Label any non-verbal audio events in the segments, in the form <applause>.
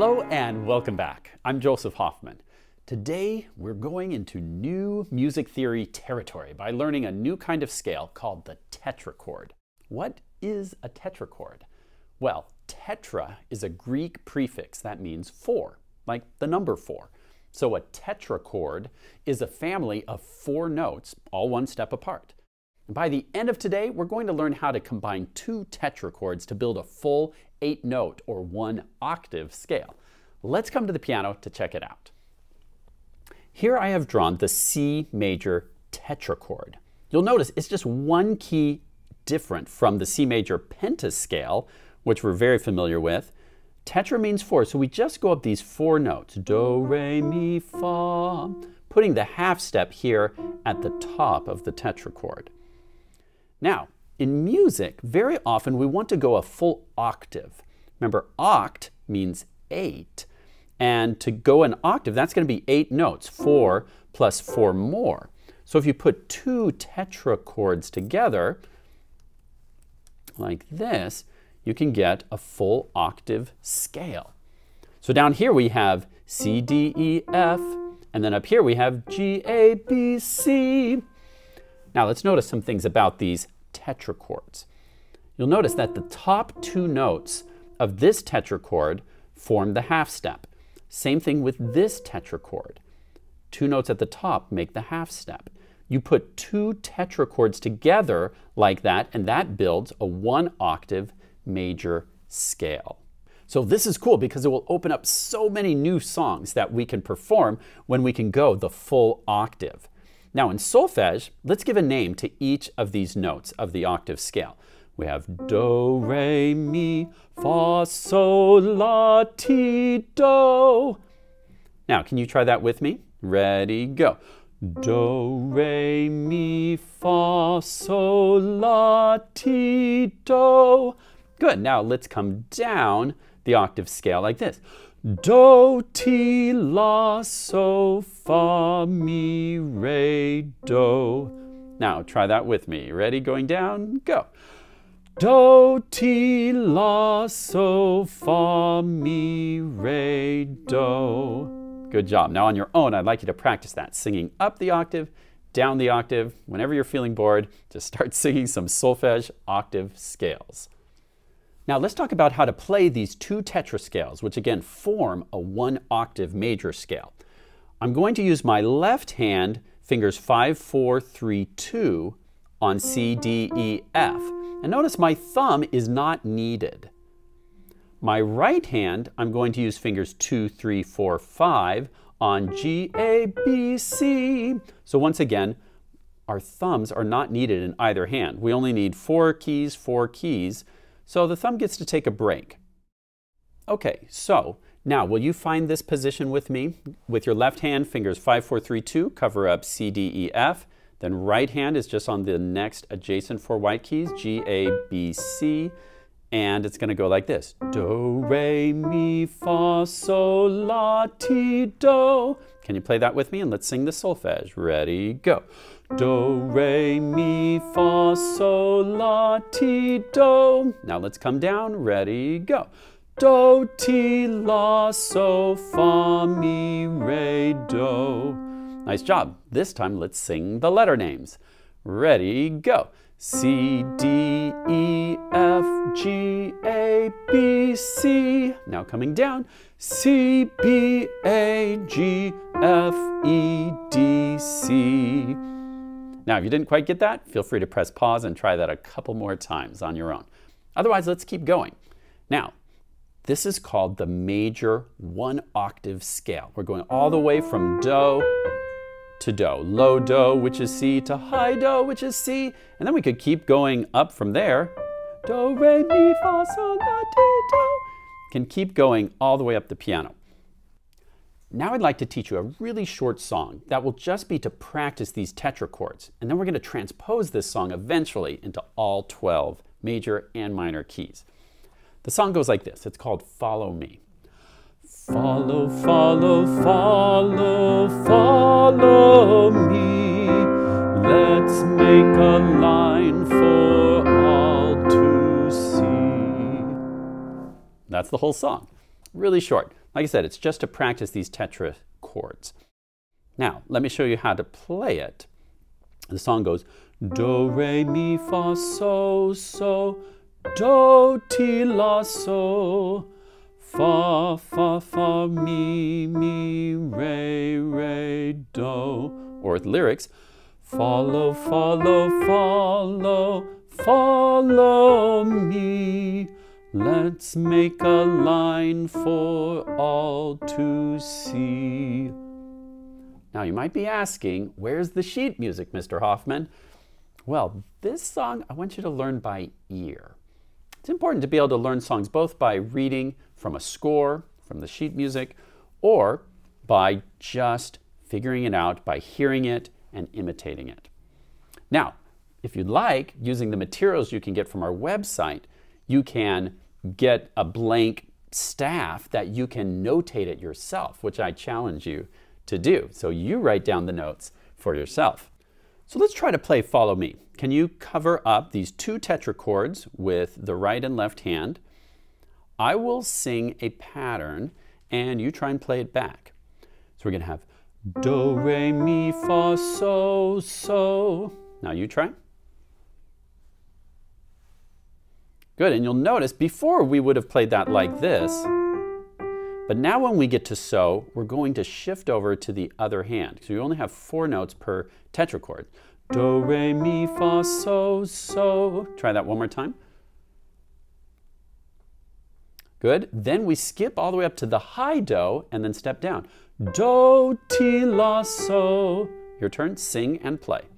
Hello and welcome back. I'm Joseph Hoffman. Today we're going into new music theory territory by learning a new kind of scale called the tetrachord. What is a tetrachord? Well, tetra is a Greek prefix that means four, like the number four. So a tetrachord is a family of four notes, all one step apart. By the end of today, we're going to learn how to combine two tetrachords to build a full eight note or one octave scale. Let's come to the piano to check it out. Here I have drawn the C major tetrachord. You'll notice it's just one key different from the C major pentascale, which we're very familiar with. Tetra means four, so we just go up these four notes, do, re, mi, fa, putting the half step here at the top of the tetrachord. Now, in music, very often we want to go a full octave. Remember, oct means eight. And to go an octave, that's going to be eight notes, four plus four more. So if you put two tetrachords together, like this, you can get a full octave scale. So down here we have C, D, E, F, and then up here we have G, A, B, C. Now let's notice some things about these tetrachords. You'll notice that the top two notes of this tetrachord form the half step. Same thing with this tetrachord. Two notes at the top make the half step. You put two tetrachords together like that, and that builds a one octave major scale. So this is cool because it will open up so many new songs that we can perform when we can go the full octave. Now in solfege, let's give a name to each of these notes of the octave scale. We have do, re, mi, fa, sol, la, ti, do. Now, can you try that with me? Ready, go. Do, re, mi, fa, sol, la, ti, do. Good. Now let's come down the octave scale like this. Do, ti, la, so, fa, mi, re, do. Now try that with me. Ready? Going down? Go. Do, ti, la, so, fa, mi, re, do. Good job. Now on your own, I'd like you to practice that, singing up the octave, down the octave. Whenever you're feeling bored, just start <laughs> singing some solfege octave scales. Now let's talk about how to play these two tetrascales, which again form a one octave major scale. I'm going to use my left hand, fingers 5, 4, 3, 2 on C, D, E, F. And notice my thumb is not needed. My right hand, I'm going to use fingers 2, 3, 4, 5 on G, A, B, C. So once again, our thumbs are not needed in either hand. We only need four keys, four keys. So the thumb gets to take a break. Okay, so now will you find this position with me? With your left hand, fingers 5, 4, 3, 2, cover up C, D, E, F. Then right hand is just on the next adjacent four white keys, G, A, B, C. And it's going to go like this. Do, re, mi, fa, sol, la, ti, do. Can you play that with me? And let's sing the solfege. Ready, go. Do, re, mi, fa, sol, la, ti, do. Now let's come down. Ready, go. Do, ti, la, so, fa, mi, re, do. Nice job. This time let's sing the letter names. Ready, go. C, D, E, F, G, A, B, C. Now coming down. C, B, A, G, F, E, D, C. Now, if you didn't quite get that, feel free to press pause and try that a couple more times on your own. Otherwise, let's keep going. Now, this is called the major one octave scale. We're going all the way from Do to Do. Low Do, which is C, to high Do, which is C. And then we could keep going up from there. Do, re, mi, fa, sol, la, ti, do. Can keep going all the way up the piano. Now I'd like to teach you a really short song that will just be to practice these tetrachords. And then we're going to transpose this song eventually into all 12 major and minor keys. The song goes like this. It's called Follow Me. Follow, follow, follow, follow me. Let's make a line for That's the whole song. Really short. Like I said, it's just to practice these tetra chords. Now, let me show you how to play it. The song goes Do, Re, Mi, Fa, So, So, Do, Ti, La, So, Fa, Fa, Fa, Mi, Mi, Re, Re, Do. Or with lyrics, Follow, follow, follow, follow me. Let's make a line for all to see. Now you might be asking, where's the sheet music, Mr. Hoffman? Well, this song I want you to learn by ear. It's important to be able to learn songs both by reading from a score, from the sheet music, or by just figuring it out by hearing it and imitating it. Now, if you'd like, using the materials you can get from our website, you can get a blank staff that you can notate it yourself, which I challenge you to do. So you write down the notes for yourself. So let's try to play Follow Me. Can you cover up these two tetrachords with the right and left hand? I will sing a pattern and you try and play it back. So we're going to have Do, Re, Mi, Fa, So, So. Now you try. Good, and you'll notice before we would have played that like this, but now when we get to So, we're going to shift over to the other hand. So you only have four notes per tetrachord. Do, Re, Mi, Fa, So, So. Try that one more time. Good. Then we skip all the way up to the high Do and then step down. Do, Ti, La, So. Your turn. Sing and play.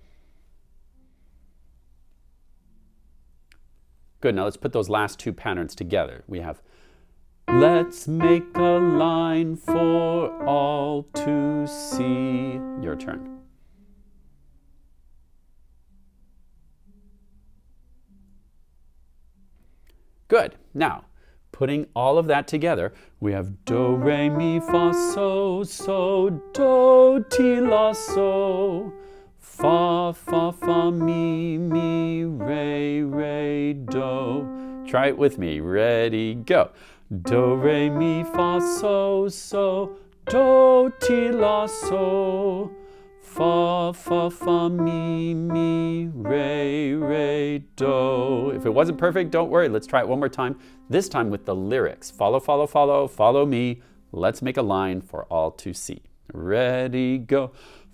Good, now let's put those last two patterns together. We have, let's make a line for all to see. Your turn. Good, now, putting all of that together, we have do, re, mi, fa, so, so, do, ti, la, so. Fa, fa, fa, mi, mi, re, re, do. Try it with me. Ready, go. Do, re, mi, fa, so, so, do, ti, la, so. Fa, fa, fa, mi, mi, re, re, do. If it wasn't perfect, don't worry. Let's try it one more time. This time with the lyrics. Follow, follow, follow, follow me. Let's make a line for all to see. Ready, go.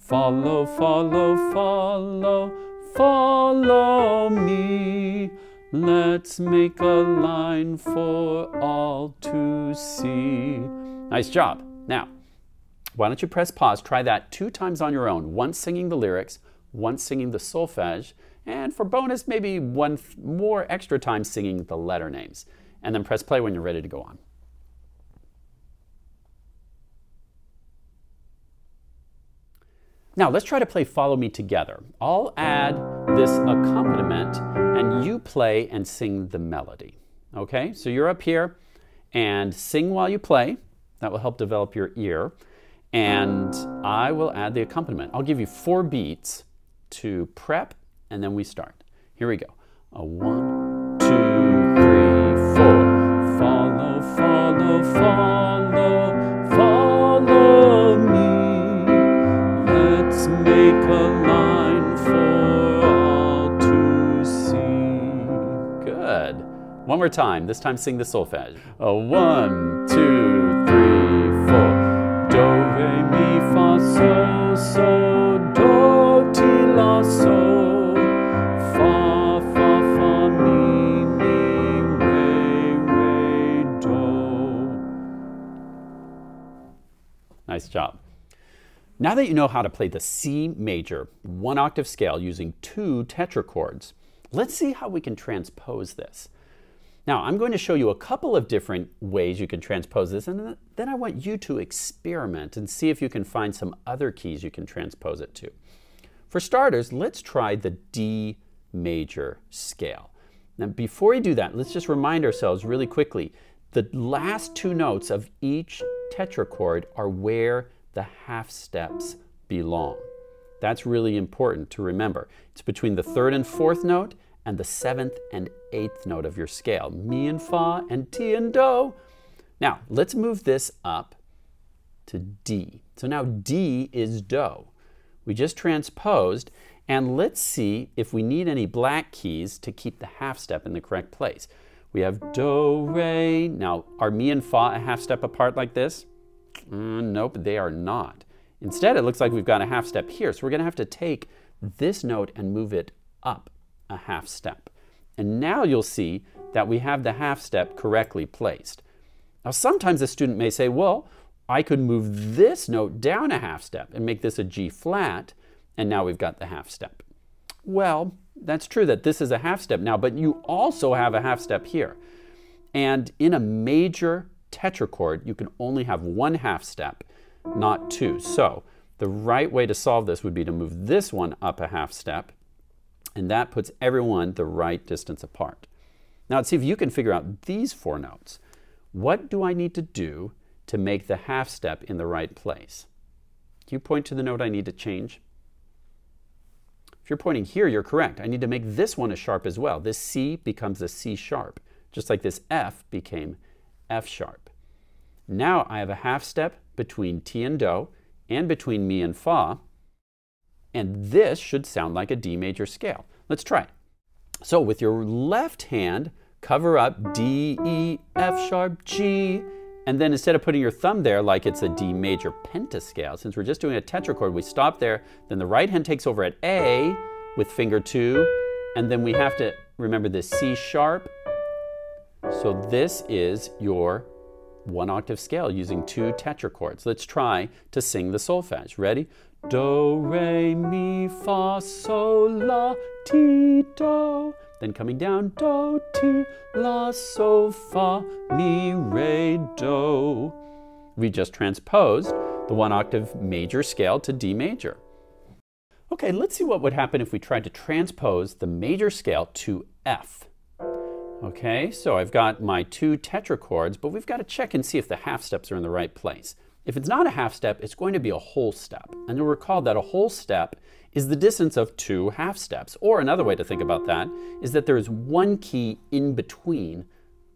Follow, follow, follow, follow me. Let's make a line for all to see. Nice job. Now, why don't you press pause? Try that two times on your own. Once singing the lyrics, once singing the solfege, and for bonus, maybe one more extra time singing the letter names. And then press play when you're ready to go on. Now let's try to play Follow Me Together. I'll add this accompaniment and you play and sing the melody. Okay, so you're up here and sing while you play. That will help develop your ear. And I will add the accompaniment. I'll give you four beats to prep and then we start. Here we go. A one, One more time. This time sing the solfege. A one, two, three, four. Do, re, mi, fa, so, so, do, ti, la, so. Fa, fa, fa, mi, mi, re, re, do. Nice job. Now that you know how to play the C major one octave scale using two tetrachords, let's see how we can transpose this. Now, I'm going to show you a couple of different ways you can transpose this, and then I want you to experiment and see if you can find some other keys you can transpose it to. For starters, let's try the D major scale. Now, before we do that, let's just remind ourselves really quickly, the last two notes of each tetrachord are where the half steps belong. That's really important to remember. It's between the third and fourth note and the seventh and eighth note of your scale. Mi and Fa and Ti and Do. Now, let's move this up to D. So now D is Do. We just transposed, and let's see if we need any black keys to keep the half step in the correct place. We have Do, Re. Now, are Mi and Fa a half step apart like this? Mm, nope, they are not. Instead, it looks like we've got a half step here. So we're going to have to take this note and move it up a half step. And now you'll see that we have the half step correctly placed. Now, sometimes a student may say, well, I could move this note down a half step and make this a G flat, and now we've got the half step. Well, that's true that this is a half step now, but you also have a half step here. And in a major tetrachord, you can only have one half step, not two. So the right way to solve this would be to move this one up a half step, and that puts everyone the right distance apart. Now let's see if you can figure out these four notes. What do I need to do to make the half step in the right place? Can you point to the note I need to change? If you're pointing here, you're correct. I need to make this one a sharp as well. This C becomes a C sharp, just like this F became F sharp. Now I have a half step between Ti and Do and between Mi and Fa, and this should sound like a D major scale. Let's try it. So with your left hand, cover up D, E, F sharp, G, and then instead of putting your thumb there like it's a D major pentascale, since we're just doing a tetrachord, we stop there, then the right hand takes over at A with finger two, and then we have to remember this C sharp. So this is your one octave scale using two tetrachords. Let's try to sing the solfege. Ready? Do, re, mi, fa, sol, la, ti, do. Then coming down, do, ti, la, sol, fa, mi, re, do. We just transposed the one octave major scale to D major. Okay, let's see what would happen if we tried to transpose the major scale to F. Okay, so I've got my two tetrachords, but we've got to check and see if the half steps are in the right place. If it's not a half step, it's going to be a whole step. And you'll recall that a whole step is the distance of two half steps. Or another way to think about that is that there is one key in between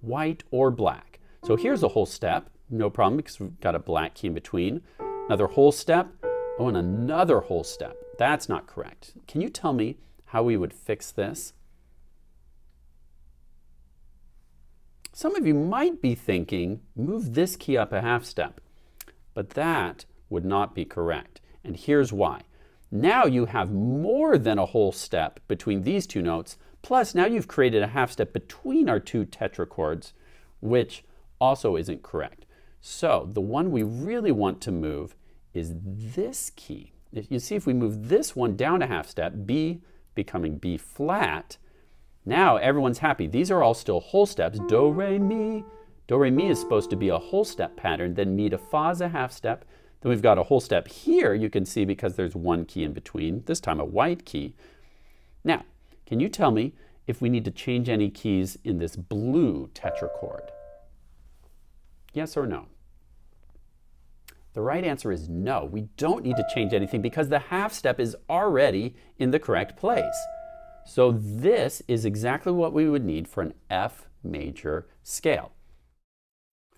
white or black. So here's a whole step, no problem because we've got a black key in between. Another whole step, oh, and another whole step. That's not correct. Can you tell me how we would fix this? Some of you might be thinking, move this key up a half step. But that would not be correct. And here's why. Now you have more than a whole step between these two notes, plus now you've created a half step between our two tetrachords, which also isn't correct. So the one we really want to move is this key. If you see if we move this one down a half step, B becoming B flat, now everyone's happy. These are all still whole steps, do, re, mi, Do, re, mi is supposed to be a whole step pattern, then mi to fa is a half step. Then we've got a whole step here, you can see because there's one key in between, this time a white key. Now, can you tell me if we need to change any keys in this blue tetrachord? Yes or no? The right answer is no. We don't need to change anything because the half step is already in the correct place. So this is exactly what we would need for an F major scale.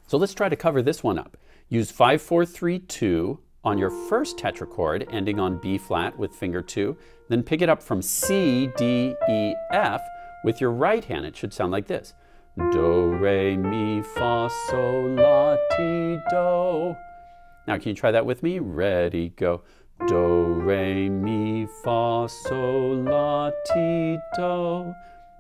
So let's try to cover this one up. Use 5432 on your first tetrachord ending on B flat with finger 2, then pick it up from C, D, E, F with your right hand. It should sound like this. Do, re, mi, fa, sol, la, ti, do. Now can you try that with me? Ready, go. Do, re, mi, fa, sol, la, ti, do.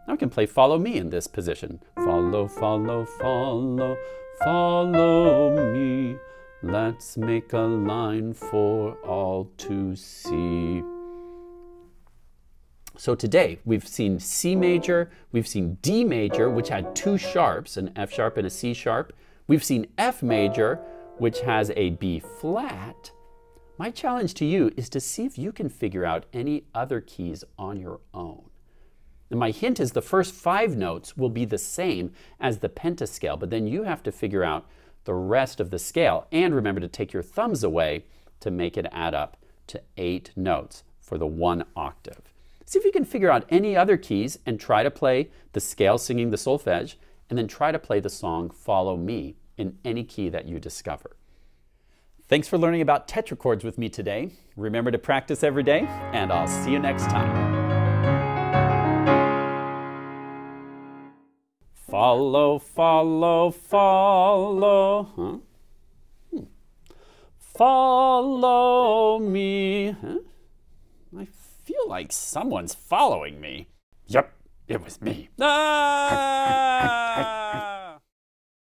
Now I can play follow me in this position. Follow, follow, follow, Follow me, let's make a line for all to see. So today we've seen C major, we've seen D major, which had two sharps, an F sharp and a C sharp. We've seen F major, which has a B flat. My challenge to you is to see if you can figure out any other keys on your own. And my hint is the first five notes will be the same as the pentascale, but then you have to figure out the rest of the scale. And remember to take your thumbs away to make it add up to eight notes for the one octave. See if you can figure out any other keys and try to play the scale singing the solfege, and then try to play the song Follow Me in any key that you discover. Thanks for learning about tetrachords with me today. Remember to practice every day, and I'll see you next time. Follow, follow, follow. Huh? Hmm. Follow me. Huh? I feel like someone's following me. Yep, it was me. <laughs> Ah!